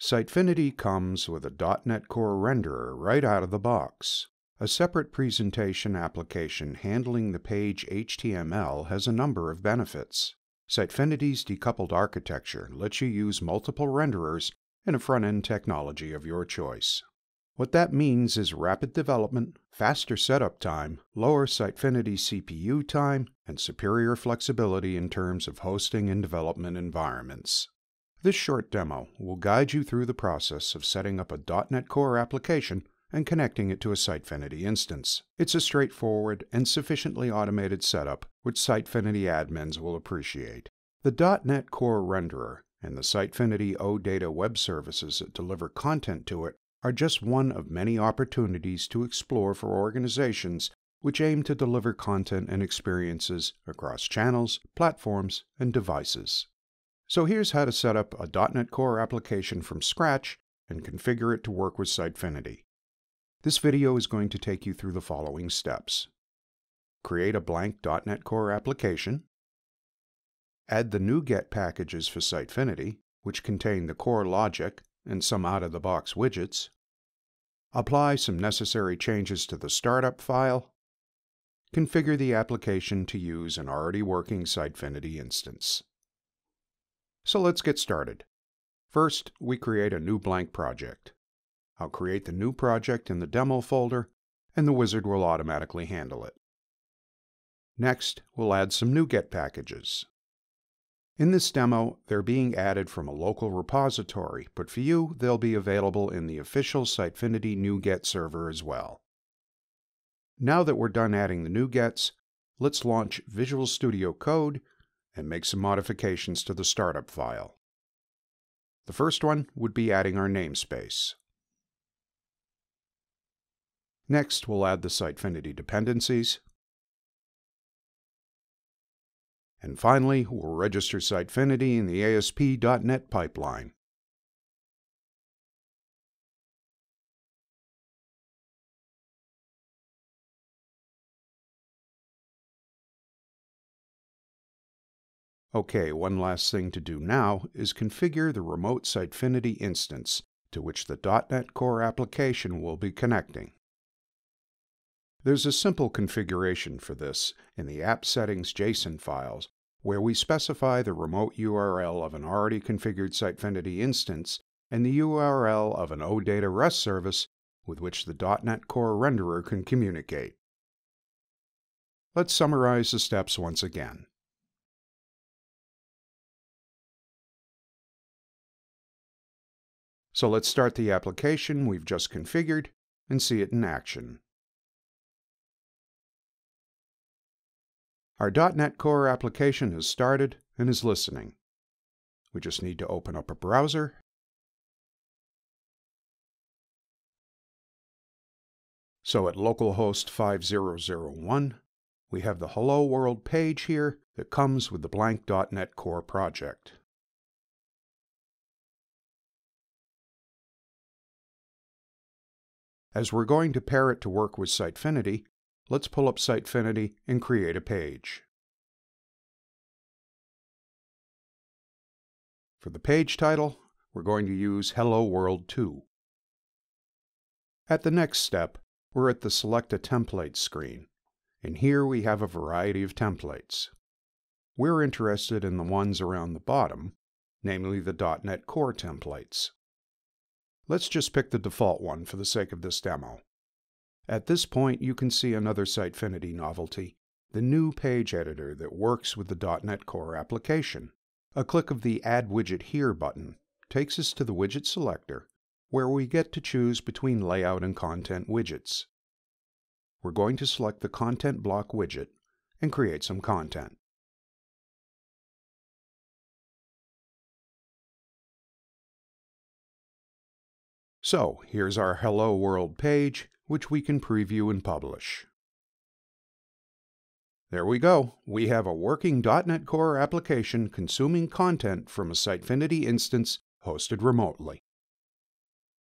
Sitefinity comes with a .NET Core renderer right out of the box. A separate presentation application handling the page HTML has a number of benefits. Sitefinity's decoupled architecture lets you use multiple renderers and a front-end technology of your choice. What that means is rapid development, faster setup time, lower Sitefinity CPU time, and superior flexibility in terms of hosting and development environments. This short demo will guide you through the process of setting up a .NET Core application and connecting it to a Sitefinity instance. It's a straightforward and sufficiently automated setup which Sitefinity admins will appreciate. The .NET Core renderer and the Sitefinity OData web services that deliver content to it are just one of many opportunities to explore for organizations which aim to deliver content and experiences across channels, platforms, and devices. So here's how to set up a .NET Core application from scratch and configure it to work with Sitefinity. This video is going to take you through the following steps. Create a blank .NET Core application. Add the NuGet packages for Sitefinity, which contain the core logic and some out-of-the-box widgets, apply some necessary changes to the startup file, configure the application to use an already working Sitefinity instance. So let's get started. First, we create a new blank project. I'll create the new project in the demo folder, and the wizard will automatically handle it. Next, we'll add some NuGet packages. In this demo, they're being added from a local repository, but for you, they'll be available in the official Sitefinity NuGet server as well. Now that we're done adding the NuGets, let's launch Visual Studio Code and make some modifications to the startup file. The first one would be adding our namespace. Next, we'll add the Sitefinity dependencies, And finally, we'll register Sitefinity in the ASP.NET pipeline. Okay, one last thing to do now is configure the remote Sitefinity instance to which the .NET Core application will be connecting. There's a simple configuration for this in the app settings JSON files, where we specify the remote URL of an already configured Sitefinity instance and the URL of an OData REST service with which the .NET Core renderer can communicate. Let's summarize the steps once again. So let's start the application we've just configured and see it in action. Our .NET Core application has started and is listening. We just need to open up a browser So at localhost 5001, we have the Hello World page here that comes with the blank .NET Core project. As we're going to pair it to work with Sitefinity, let's pull up Sitefinity and create a page. For the page title, we're going to use Hello World 2. At the next step, we're at the Select a Template screen, and here we have a variety of templates. We're interested in the ones around the bottom, namely the .NET Core templates. Let's just pick the default one for the sake of this demo. At this point, you can see another Sitefinity novelty, the new page editor that works with the .NET Core application. A click of the Add Widget Here button takes us to the widget selector, where we get to choose between layout and content widgets. We're going to select the Content Block widget and create some content. So here's our Hello World page which we can preview and publish. There we go. We have a working .NET Core application consuming content from a Sitefinity instance hosted remotely.